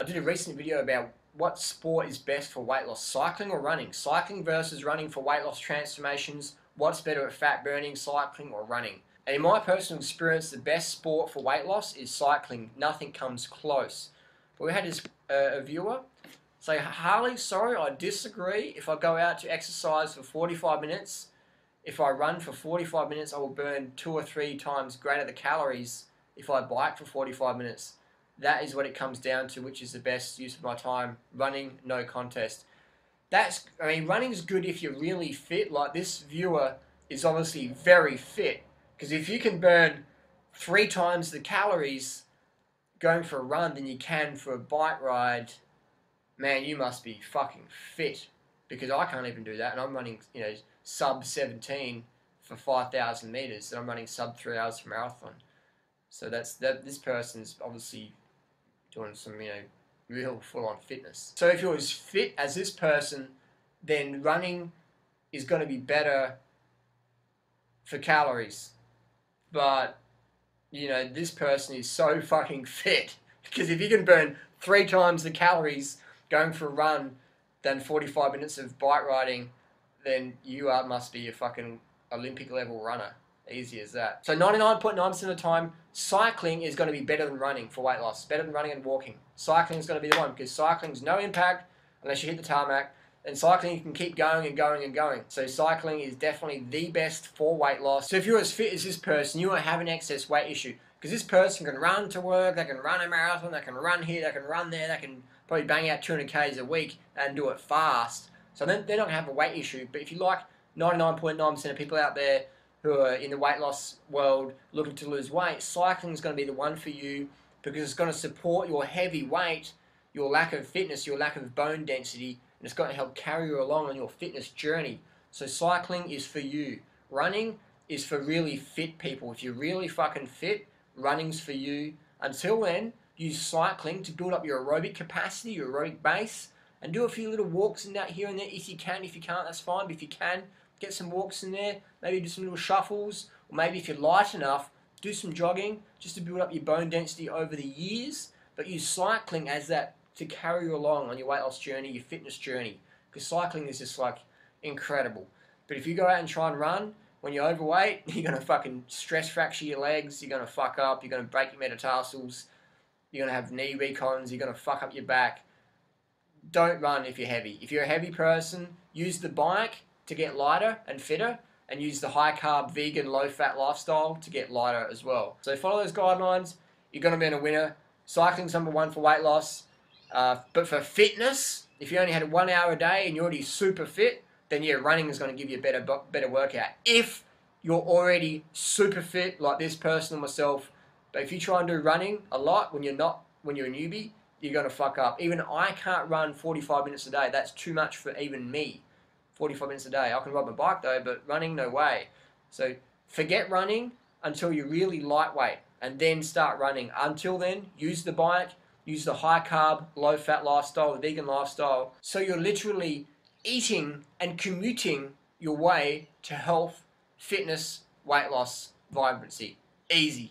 I did a recent video about what sport is best for weight loss, cycling or running. Cycling versus running for weight loss transformations. What's better at fat burning, cycling or running? And in my personal experience, the best sport for weight loss is cycling. Nothing comes close. But we had this uh, a viewer say, Harley, sorry, I disagree. If I go out to exercise for 45 minutes, if I run for 45 minutes, I will burn two or three times greater the calories if I bike for 45 minutes. That is what it comes down to, which is the best use of my time. Running, no contest. That's, I mean, running's good if you're really fit. Like this viewer is obviously very fit. Because if you can burn three times the calories going for a run than you can for a bike ride, man, you must be fucking fit. Because I can't even do that, and I'm running, you know, sub 17 for 5,000 meters, and I'm running sub three hours for marathon. So that's that. This person's obviously doing some, you know, real full-on fitness. So if you're as fit as this person, then running is going to be better for calories. But you know, this person is so fucking fit because if you can burn three times the calories going for a run than 45 minutes of bike riding, then you are must be a fucking Olympic level runner. Easy as that. So 99.9% of the time, cycling is going to be better than running for weight loss. Better than running and walking. Cycling is going to be the one because cycling's no impact unless you hit the tarmac. And cycling you can keep going and going and going. So cycling is definitely the best for weight loss. So if you're as fit as this person, you won't have an excess weight issue. Because this person can run to work, they can run a marathon, they can run here, they can run there, they can probably bang out 200 Ks a week and do it fast. So then they're not going to have a weight issue. But if you like 99.9% of people out there who are in the weight loss world looking to lose weight, cycling is going to be the one for you because it's going to support your heavy weight, your lack of fitness, your lack of bone density, and it's going to help carry you along on your fitness journey. So cycling is for you. Running is for really fit people. If you're really fucking fit, running's for you. Until then, use cycling to build up your aerobic capacity, your aerobic base, and do a few little walks in that here and there if you can. If you can't, that's fine. But if you can, get some walks in there, maybe do some little shuffles, or maybe if you're light enough, do some jogging just to build up your bone density over the years. But use cycling as that to carry you along on your weight loss journey, your fitness journey. Because cycling is just like incredible. But if you go out and try and run when you're overweight, you're gonna fucking stress fracture your legs, you're gonna fuck up, you're gonna break your metatarsals, you're gonna have knee recons, you're gonna fuck up your back. Don't run if you're heavy. If you're a heavy person, use the bike to get lighter and fitter and use the high carb, vegan, low fat lifestyle to get lighter as well. So follow those guidelines. You're going to be in a winner. Cycling's number one for weight loss. Uh, but for fitness, if you only had one hour a day and you're already super fit, then yeah, running is going to give you a better better workout. If you're already super fit, like this person or myself, but if you try and do running a lot when you're not when you're a newbie, you're going to fuck up. Even I can't run 45 minutes a day. That's too much for even me. 45 minutes a day. I can ride my bike though, but running, no way. So forget running until you're really lightweight and then start running. Until then, use the bike, use the high carb, low fat lifestyle, the vegan lifestyle. So you're literally eating and commuting your way to health, fitness, weight loss, vibrancy. Easy.